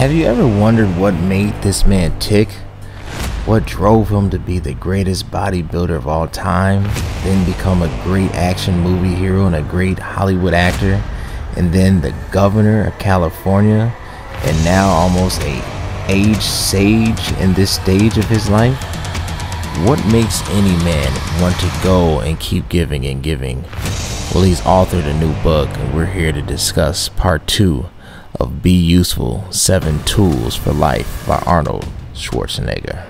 Have you ever wondered what made this man tick? What drove him to be the greatest bodybuilder of all time, then become a great action movie hero and a great Hollywood actor, and then the governor of California, and now almost a aged sage in this stage of his life? What makes any man want to go and keep giving and giving? Well, he's authored a new book, and we're here to discuss part two of Be Useful Seven Tools for Life by Arnold Schwarzenegger.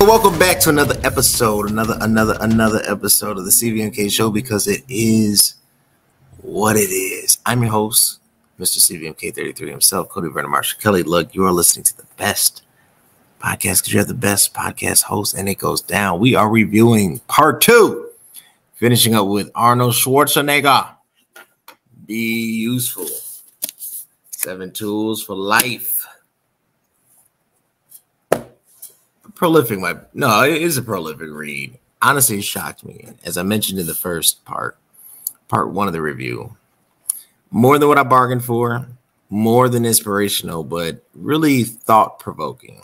Welcome back to another episode, another another another episode of the CVMK show because it is what it is. I'm your host, Mr. CVMK33 himself, Cody Vernon Marshall Kelly. Look, you are listening to the best podcast because you're the best podcast host, and it goes down. We are reviewing part two, finishing up with Arnold Schwarzenegger. Be useful. Seven tools for life. Prolific, my no, it is a prolific read. Honestly, it shocked me. As I mentioned in the first part, part one of the review. More than what I bargained for, more than inspirational, but really thought provoking.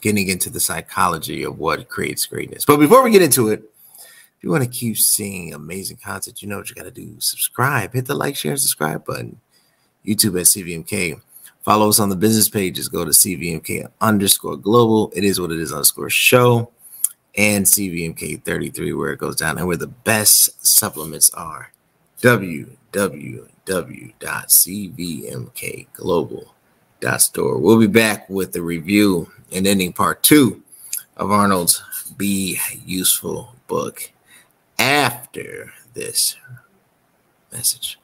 Getting into the psychology of what creates greatness. But before we get into it, if you want to keep seeing amazing content, you know what you got to do. Subscribe, hit the like, share, and subscribe button. YouTube at CVMK. Follow us on the business pages. Go to CVMK underscore global. It is what it is underscore show and CVMK 33, where it goes down and where the best supplements are. www.cvmkglobal.store. We'll be back with the review and ending part two of Arnold's Be Useful book after this message.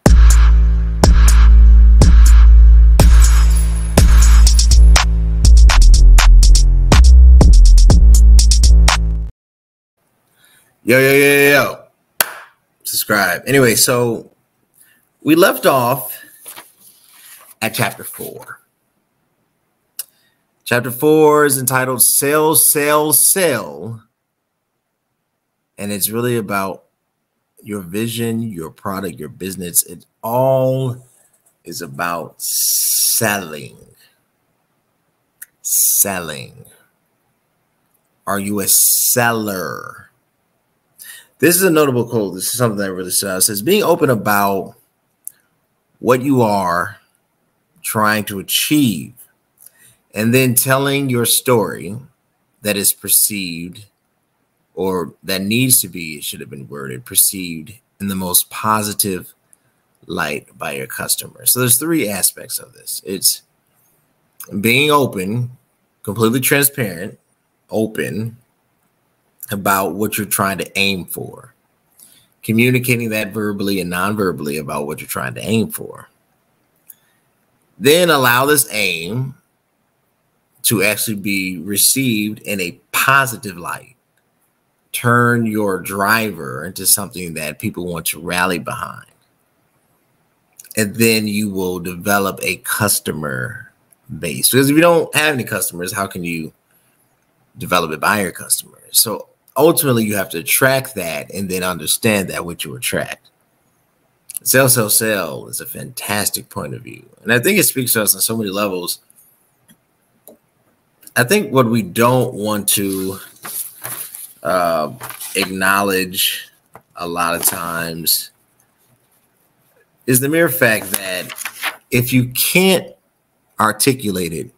Yo, yo, yo, yo, yo. Subscribe. Anyway, so we left off at chapter four. Chapter four is entitled Sell, Sell, Sell. And it's really about your vision, your product, your business. It all is about selling. Selling. Are you a seller? This is a notable quote. This is something that really says, being open about what you are trying to achieve and then telling your story that is perceived or that needs to be, it should have been worded, perceived in the most positive light by your customer. So there's three aspects of this. It's being open, completely transparent, open, about what you're trying to aim for, communicating that verbally and non-verbally about what you're trying to aim for. Then allow this aim to actually be received in a positive light. Turn your driver into something that people want to rally behind. And then you will develop a customer base. Because if you don't have any customers, how can you develop it by your customers? So ultimately you have to track that and then understand that what you attract. Sell, sell, sell is a fantastic point of view. And I think it speaks to us on so many levels. I think what we don't want to uh, acknowledge a lot of times is the mere fact that if you can't articulate it,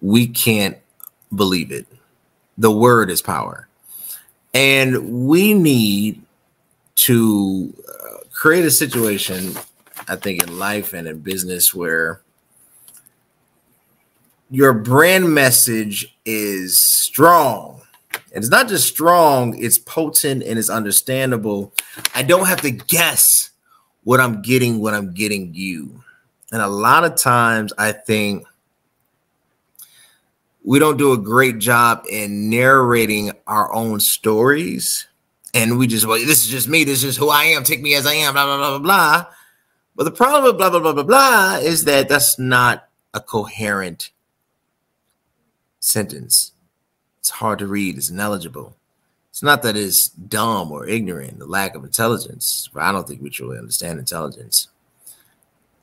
we can't believe it. The word is power. And we need to uh, create a situation, I think, in life and in business where your brand message is strong. And it's not just strong, it's potent and it's understandable. I don't have to guess what I'm getting when I'm getting you. And a lot of times I think we don't do a great job in narrating our own stories. And we just, well, this is just me. This is who I am. Take me as I am, blah, blah, blah, blah, blah. But the problem with blah, blah, blah, blah, blah is that that's not a coherent sentence. It's hard to read. It's ineligible. It's not that it's dumb or ignorant, the lack of intelligence. I don't think we truly understand intelligence.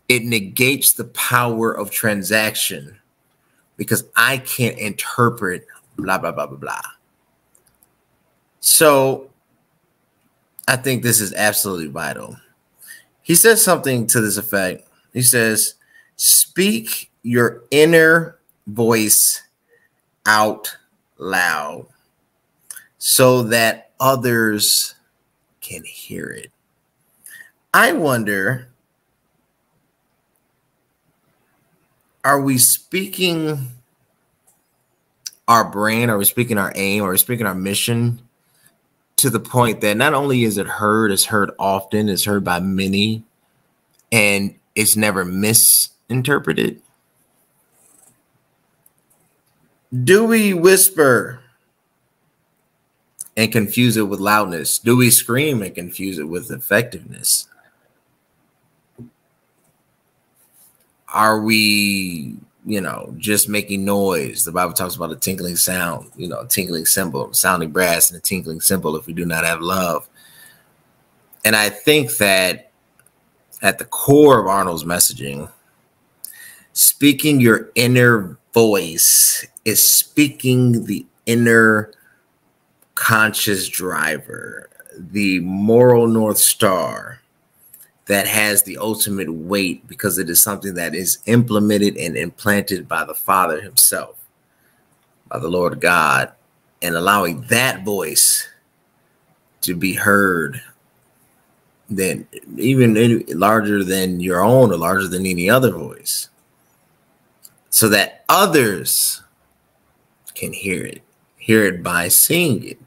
it negates the power of transaction because I can't interpret blah, blah, blah, blah, blah. So I think this is absolutely vital. He says something to this effect. He says, Speak your inner voice out loud so that others can hear it. I wonder are we speaking our brand? Are we speaking our aim? Are we speaking our mission to the point that not only is it heard, it's heard often, it's heard by many, and it's never misinterpreted? Do we whisper and confuse it with loudness? Do we scream and confuse it with effectiveness? Are we, you know, just making noise? The Bible talks about a tinkling sound, you know, tinkling cymbal, sounding brass, and a tinkling cymbal if we do not have love. And I think that at the core of Arnold's messaging, speaking your inner voice is speaking the inner conscious driver, the moral North Star that has the ultimate weight because it is something that is implemented and implanted by the Father Himself, by the Lord God, and allowing that voice to be heard then even larger than your own or larger than any other voice so that others can hear it hear it by seeing it.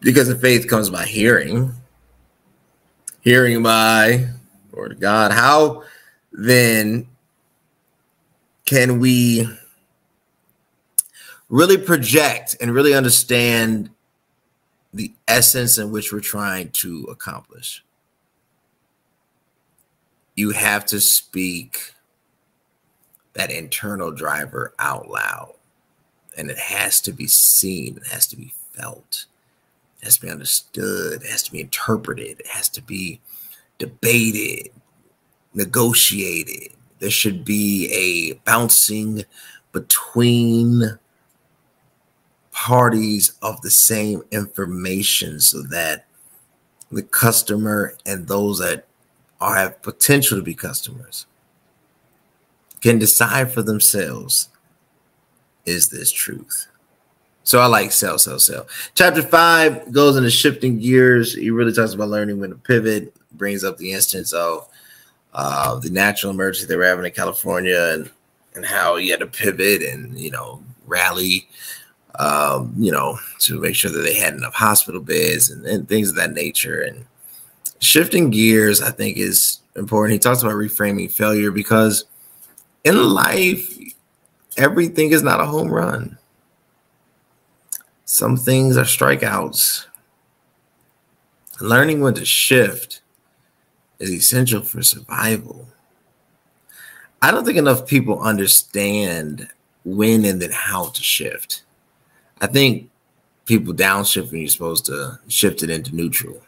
Because the faith comes by hearing hearing by Lord God. How then can we really project and really understand the essence in which we're trying to accomplish? You have to speak that internal driver out loud, and it has to be seen, it has to be felt. It has to be understood. It has to be interpreted. It has to be debated, negotiated. There should be a bouncing between parties of the same information so that the customer and those that are have potential to be customers can decide for themselves is this truth so I like sell, sell, sell. Chapter five goes into shifting gears. He really talks about learning when to pivot, brings up the instance of uh, the natural emergency they were having in California and, and how he had to pivot and, you know, rally, um, you know, to make sure that they had enough hospital beds and, and things of that nature. And shifting gears, I think, is important. He talks about reframing failure because in life, everything is not a home run some things are strikeouts. Learning when to shift is essential for survival. I don't think enough people understand when and then how to shift. I think people downshift when you're supposed to shift it into neutral.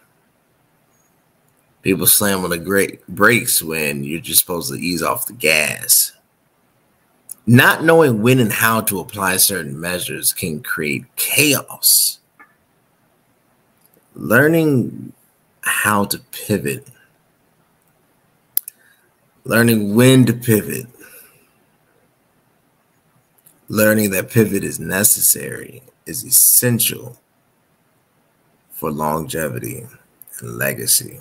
People slam on the great brakes when you're just supposed to ease off the gas not knowing when and how to apply certain measures can create chaos. Learning how to pivot, learning when to pivot, learning that pivot is necessary is essential for longevity and legacy.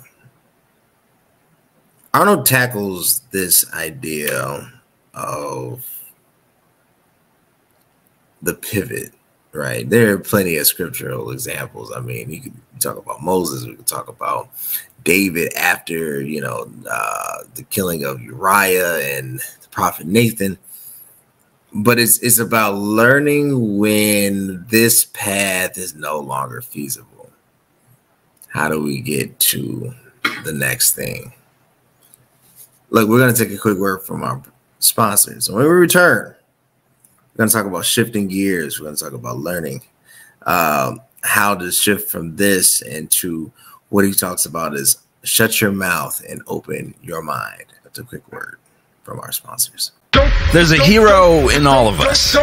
Arnold tackles this idea of the pivot, right? There are plenty of scriptural examples. I mean, you can talk about Moses, we can talk about David after, you know, uh, the killing of Uriah and the prophet Nathan. But it's it's about learning when this path is no longer feasible. How do we get to the next thing? Look, we're going to take a quick word from our sponsors. when we return, we're going to talk about shifting gears. We're going to talk about learning um, how to shift from this into what he talks about is shut your mouth and open your mind. That's a quick word from our sponsors. There's a hero in all of us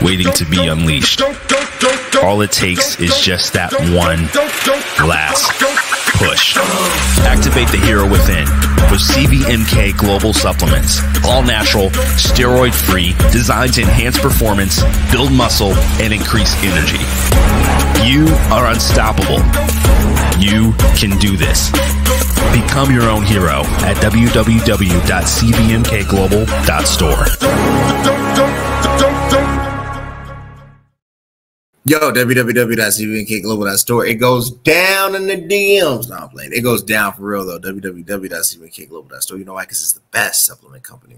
waiting to be unleashed. All it takes is just that one last push. Activate the hero within with CVMK Global Supplements. All natural, steroid free, designed to enhance performance, build muscle, and increase energy. You are unstoppable. You can do this. Become your own hero at www.cvmkglobal.store. Yo, www.cvmkglobal.store. It goes down in the DMs. No, I'm playing. It goes down for real, though. www.cvmkglobal.store. You know why? Because it's the best supplement company.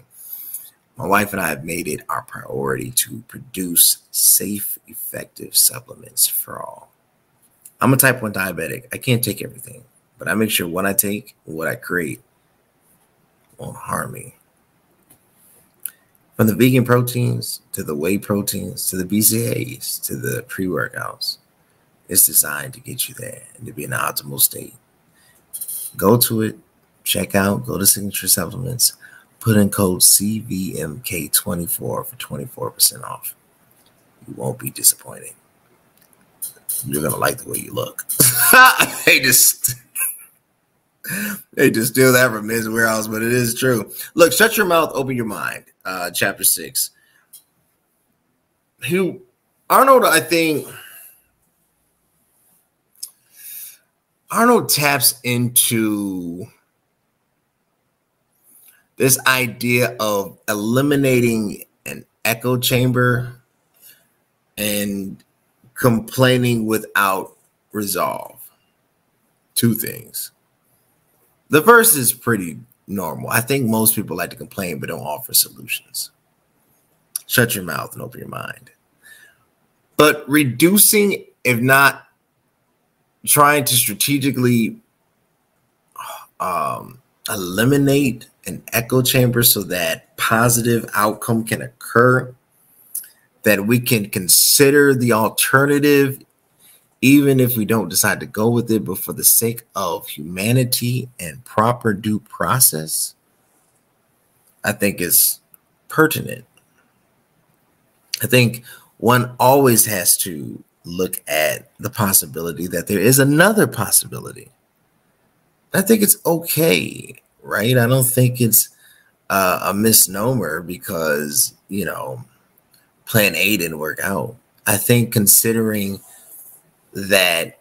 My wife and I have made it our priority to produce safe, effective supplements for all. I'm a type 1 diabetic. I can't take everything, but I make sure what I take, what I create, won't harm me. From the vegan proteins to the whey proteins to the BCAAs to the pre workouts, it's designed to get you there and to be in an optimal state. Go to it, check out, go to Signature Supplements, put in code CVMK24 for 24% off. You won't be disappointed. You're going to like the way you look. they just. They just steal that from Men's Wearhouse, but it is true. Look, shut your mouth, open your mind uh, chapter six. Who Arnold, I think Arnold taps into this idea of eliminating an echo chamber and complaining without resolve. Two things. The first is pretty normal. I think most people like to complain but don't offer solutions. Shut your mouth and open your mind. But reducing, if not trying to strategically um, eliminate an echo chamber so that positive outcome can occur, that we can consider the alternative even if we don't decide to go with it, but for the sake of humanity and proper due process, I think is pertinent. I think one always has to look at the possibility that there is another possibility. I think it's okay, right? I don't think it's uh, a misnomer because, you know, plan A didn't work out. I think considering that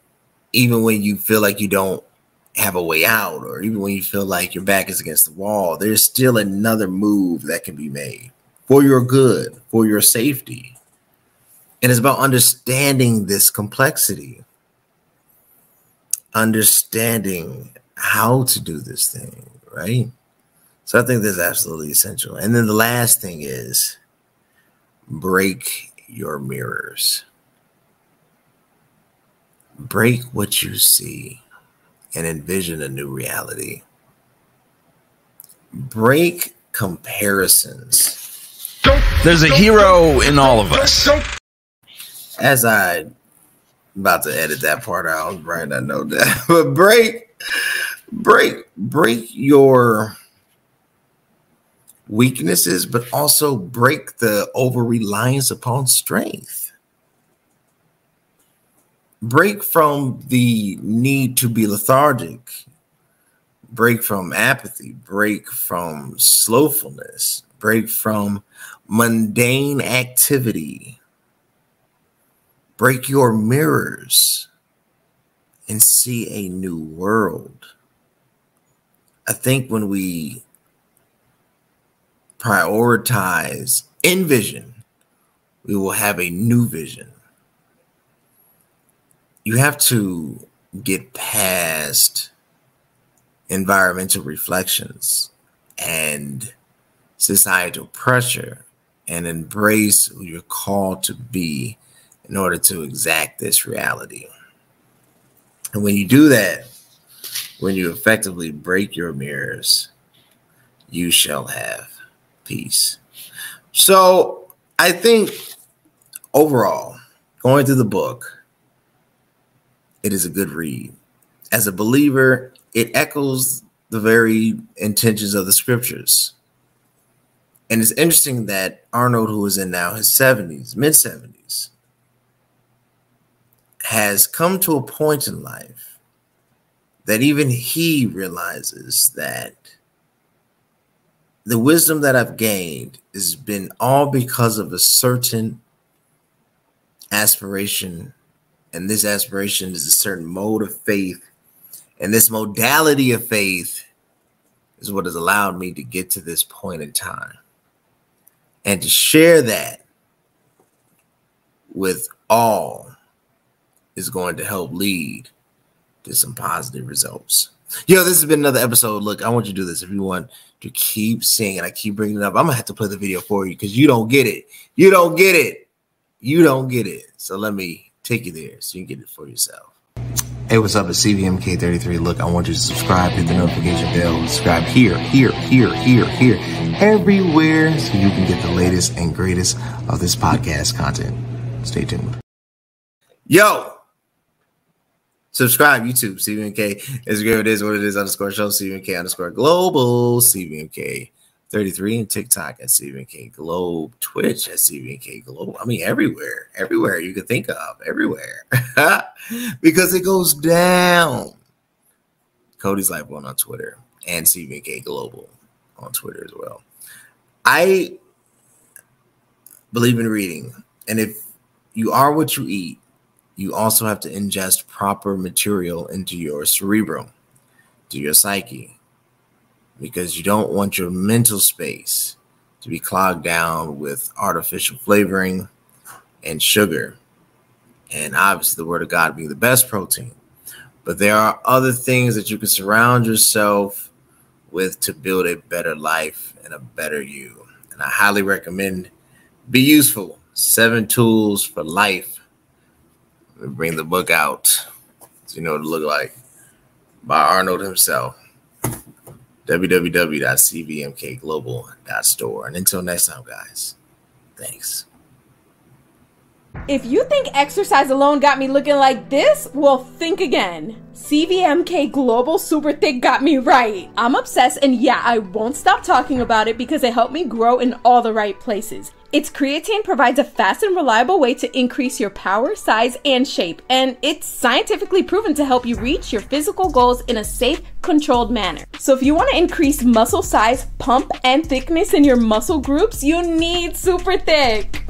even when you feel like you don't have a way out, or even when you feel like your back is against the wall, there's still another move that can be made for your good, for your safety. And it's about understanding this complexity, understanding how to do this thing, right? So I think that's absolutely essential. And then the last thing is break your mirrors break what you see and envision a new reality. Break comparisons. There's a hero in all of us. As I about to edit that part out, I was writing that. But break, break, break your weaknesses, but also break the over reliance upon strength break from the need to be lethargic, break from apathy, break from slowfulness, break from mundane activity, break your mirrors and see a new world. I think when we prioritize envision, we will have a new vision you have to get past environmental reflections and societal pressure and embrace who you're called to be in order to exact this reality. And when you do that, when you effectively break your mirrors, you shall have peace. So I think overall, going through the book, it is a good read. As a believer, it echoes the very intentions of the scriptures. And it's interesting that Arnold, who is in now his 70s, mid 70s, has come to a point in life that even he realizes that the wisdom that I've gained has been all because of a certain aspiration. And this aspiration is a certain mode of faith. And this modality of faith is what has allowed me to get to this point in time. And to share that with all is going to help lead to some positive results. Yo, this has been another episode. Look, I want you to do this. If you want to keep seeing it, I keep bringing it up. I'm gonna have to play the video for you because you don't get it. You don't get it. You don't get it. So let me take you there so you can get it for yourself. Hey, what's up? It's CVMK33. Look, I want you to subscribe, hit the notification bell, subscribe here, here, here, here, here, everywhere so you can get the latest and greatest of this podcast content. Stay tuned. Yo, subscribe YouTube CVMK. Instagram it is what it is underscore show CVMK underscore global CVMK 33 and TikTok at CVMK Globe, Twitch at CVMK Globe. I mean, everywhere, everywhere you can think of, everywhere, because it goes down. Cody's Life One on Twitter and CVMK Global on Twitter as well. I believe in reading, and if you are what you eat, you also have to ingest proper material into your cerebrum, to your psyche, because you don't want your mental space to be clogged down with artificial flavoring and sugar. And obviously, the Word of God being the best protein. But there are other things that you can surround yourself with to build a better life and a better you. And I highly recommend Be Useful Seven Tools for Life bring the book out so you know what it look like by Arnold himself. www.cvmkglobal.store. And until next time, guys, thanks. If you think exercise alone got me looking like this, well, think again. CVMK Global Super Thick got me right. I'm obsessed, and yeah, I won't stop talking about it because it helped me grow in all the right places. Its creatine provides a fast and reliable way to increase your power, size, and shape, and it's scientifically proven to help you reach your physical goals in a safe, controlled manner. So if you want to increase muscle size, pump, and thickness in your muscle groups, you need Super Thick.